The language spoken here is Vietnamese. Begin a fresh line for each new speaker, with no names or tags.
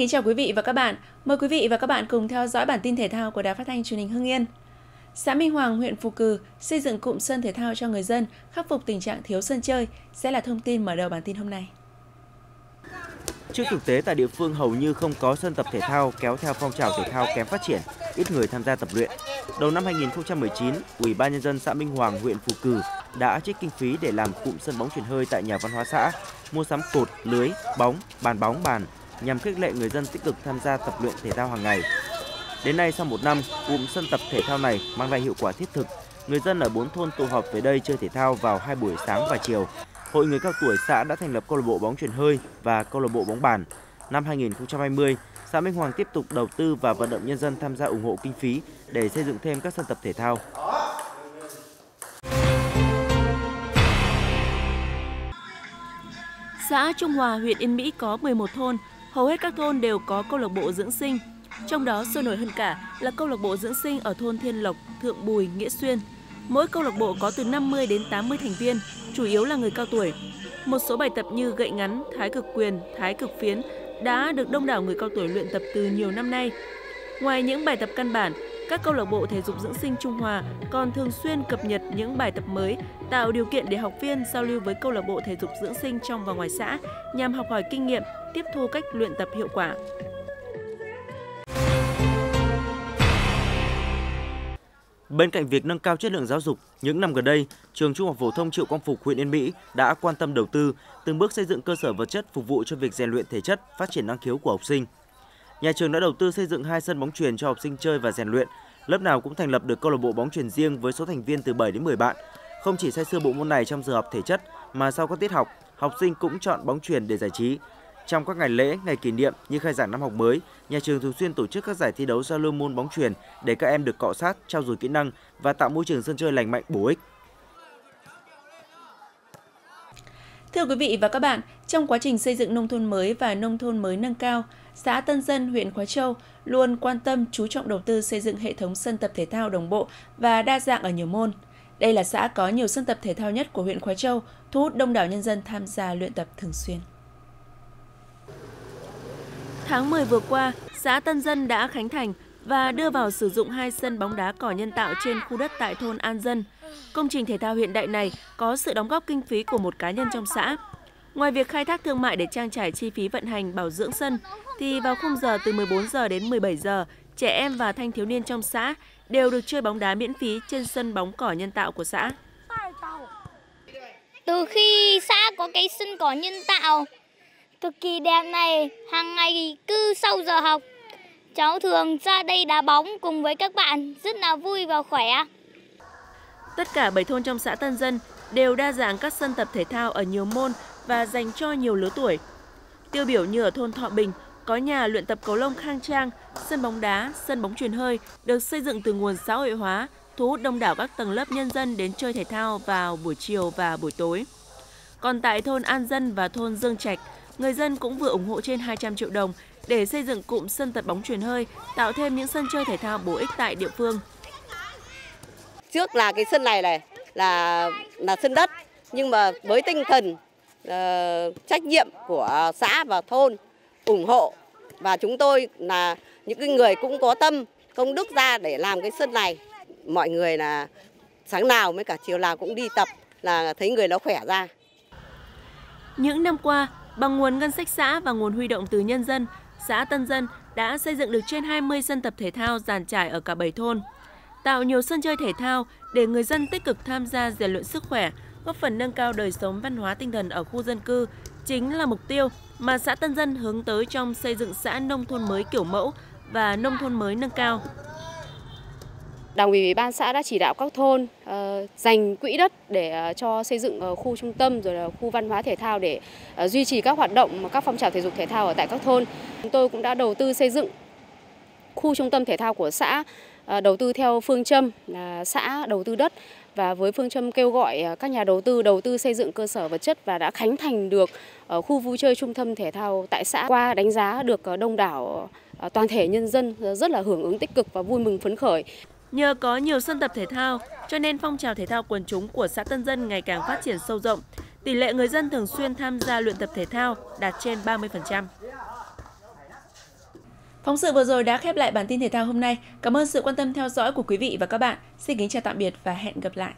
Kính chào quý vị và các bạn. Mời quý vị và các bạn cùng theo dõi bản tin thể thao của Đài Phát thanh Truyền hình Hưng Yên. Xã Minh Hoàng, huyện Phù Cử xây dựng cụm sân thể thao cho người dân, khắc phục tình trạng thiếu sân chơi sẽ là thông tin mở đầu bản tin hôm nay.
Trước thực tế tại địa phương hầu như không có sân tập thể thao kéo theo phong trào thể thao kém phát triển, ít người tham gia tập luyện. Đầu năm 2019, Ủy ban nhân dân xã Minh Hoàng, huyện Phù Cử đã trích kinh phí để làm cụm sân bóng chuyển hơi tại nhà văn hóa xã, mua sắm cột, lưới, bóng, bàn bóng, bàn nhằm khích lệ người dân tích cực tham gia tập luyện thể thao hàng ngày. Đến nay sau một năm, cụm sân tập thể thao này mang lại hiệu quả thiết thực. Người dân ở bốn thôn tụ họp về đây chơi thể thao vào hai buổi sáng và chiều. Hội người cao tuổi xã đã thành lập câu lạc bộ bóng chuyền hơi và câu lạc bộ bóng bàn. Năm 2020, xã Minh Hoàng tiếp tục đầu tư và vận động nhân dân tham gia ủng hộ kinh phí để xây dựng thêm các sân tập thể thao.
Xã Trung Hòa, huyện Yên Mỹ có 11 thôn, hầu hết các thôn đều có câu lạc bộ dưỡng sinh. Trong đó sôi nổi hơn cả là câu lạc bộ dưỡng sinh ở thôn Thiên Lộc, Thượng Bùi, Nghĩa Xuyên. Mỗi câu lạc bộ có từ 50 đến 80 thành viên, chủ yếu là người cao tuổi. Một số bài tập như gậy ngắn, thái cực quyền, thái cực phiến đã được đông đảo người cao tuổi luyện tập từ nhiều năm nay. Ngoài những bài tập căn bản, các câu lạc bộ thể dục dưỡng sinh Trung Hòa còn thường xuyên cập nhật những bài tập mới, tạo điều kiện để học viên giao lưu với câu lạc bộ thể dục dưỡng sinh trong và ngoài xã nhằm học hỏi kinh nghiệm, tiếp thu cách luyện tập hiệu quả.
Bên cạnh việc nâng cao chất lượng giáo dục, những năm gần đây, trường Trung học phổ thông Triệu Quang Phục huyện Yên Mỹ đã quan tâm đầu tư, từng bước xây dựng cơ sở vật chất phục vụ cho việc rèn luyện thể chất, phát triển năng khiếu của học sinh. Nhà trường đã đầu tư xây dựng hai sân bóng chuyền cho học sinh chơi và rèn luyện. Lớp nào cũng thành lập được câu lạc bộ bóng chuyền riêng với số thành viên từ 7 đến 10 bạn. Không chỉ say sưa bộ môn này trong giờ học thể chất mà sau các tiết học, học sinh cũng chọn bóng chuyền để giải trí. Trong các ngày lễ, ngày kỷ niệm như khai giảng năm học mới, nhà trường thường xuyên tổ chức các giải thi đấu giao lưu môn bóng chuyền để các em được cọ sát, trao dồi kỹ năng và tạo môi trường sân chơi lành mạnh bổ ích.
Thưa quý vị và các bạn, trong quá trình xây dựng nông thôn mới và nông thôn mới nâng cao, xã Tân Dân, huyện Khói Châu luôn quan tâm chú trọng đầu tư xây dựng hệ thống sân tập thể thao đồng bộ và đa dạng ở nhiều môn. Đây là xã có nhiều sân tập thể thao nhất của huyện Khói Châu, thu hút đông đảo nhân dân tham gia luyện tập thường xuyên.
Tháng 10 vừa qua, xã Tân Dân đã khánh thành và đưa vào sử dụng hai sân bóng đá cỏ nhân tạo trên khu đất tại thôn An Dân. Công trình thể thao hiện đại này có sự đóng góp kinh phí của một cá nhân trong xã. Ngoài việc khai thác thương mại để trang trải chi phí vận hành bảo dưỡng sân, thì vào khung giờ từ 14 giờ đến 17 giờ, trẻ em và thanh thiếu niên trong xã đều được chơi bóng đá miễn phí trên sân bóng cỏ nhân tạo của xã.
Từ khi xã có cái sân cỏ nhân tạo cực kỳ đẹp này, hàng ngày cứ sau giờ học, cháu thường ra đây đá bóng cùng với các bạn, rất là vui và khỏe.
Tất cả 7 thôn trong xã Tân Dân đều đa dạng các sân tập thể thao ở nhiều môn và dành cho nhiều lứa tuổi. Tiêu biểu như ở thôn Thọ Bình, có nhà luyện tập cầu lông khang trang, sân bóng đá, sân bóng truyền hơi được xây dựng từ nguồn xã hội hóa, thu hút đông đảo các tầng lớp nhân dân đến chơi thể thao vào buổi chiều và buổi tối. Còn tại thôn An Dân và thôn Dương Trạch, người dân cũng vừa ủng hộ trên 200 triệu đồng để xây dựng cụm sân tập bóng truyền hơi, tạo thêm những sân chơi thể thao bổ ích tại địa phương.
Trước là cái sân này này là là sân đất, nhưng mà với tinh thần uh, trách nhiệm của xã và thôn ủng hộ và chúng tôi là những cái người cũng có tâm công đức ra để làm cái sân này mọi người là sáng nào mới cả chiều nào cũng đi tập là thấy người nó khỏe ra.
Những năm qua bằng nguồn ngân sách xã và nguồn huy động từ nhân dân xã Tân Dân đã xây dựng được trên 20 sân tập thể thao dàn trải ở cả 7 thôn tạo nhiều sân chơi thể thao để người dân tích cực tham gia rèn luyện sức khỏe góp phần nâng cao đời sống văn hóa tinh thần ở khu dân cư chính là mục tiêu mà xã Tân Dân hướng tới trong xây dựng xã nông thôn mới kiểu mẫu và nông thôn mới nâng cao.
Đảng ủy Ủy ban xã đã chỉ đạo các thôn uh, dành quỹ đất để uh, cho xây dựng uh, khu trung tâm rồi là khu văn hóa thể thao để uh, duy trì các hoạt động các phong trào thể dục thể thao ở tại các thôn. Chúng tôi cũng đã đầu tư xây dựng khu trung tâm thể thao của xã À, đầu tư theo phương châm là xã đầu tư đất và với phương châm kêu gọi à, các nhà đầu tư đầu tư xây dựng cơ sở vật chất và đã khánh thành được à, khu vui chơi trung tâm thể thao tại xã qua đánh giá được đông đảo toàn thể nhân dân rất là hưởng ứng tích cực và vui mừng phấn khởi.
Nhờ có nhiều sân tập thể thao, cho nên phong trào thể thao quần chúng của xã Tân Dân ngày càng phát triển sâu rộng. Tỷ lệ người dân thường xuyên tham gia luyện tập thể thao đạt trên 30%.
Phóng sự vừa rồi đã khép lại bản tin thể thao hôm nay. Cảm ơn sự quan tâm theo dõi của quý vị và các bạn. Xin kính chào tạm biệt và hẹn gặp lại.